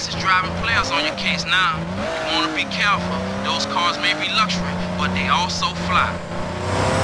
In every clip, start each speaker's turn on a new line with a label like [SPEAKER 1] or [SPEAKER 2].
[SPEAKER 1] X is driving players on your case now. You want to be careful. Those cars may be luxury, but they also fly.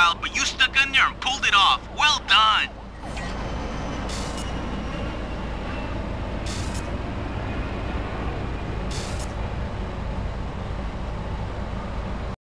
[SPEAKER 1] While, but you stuck in there and pulled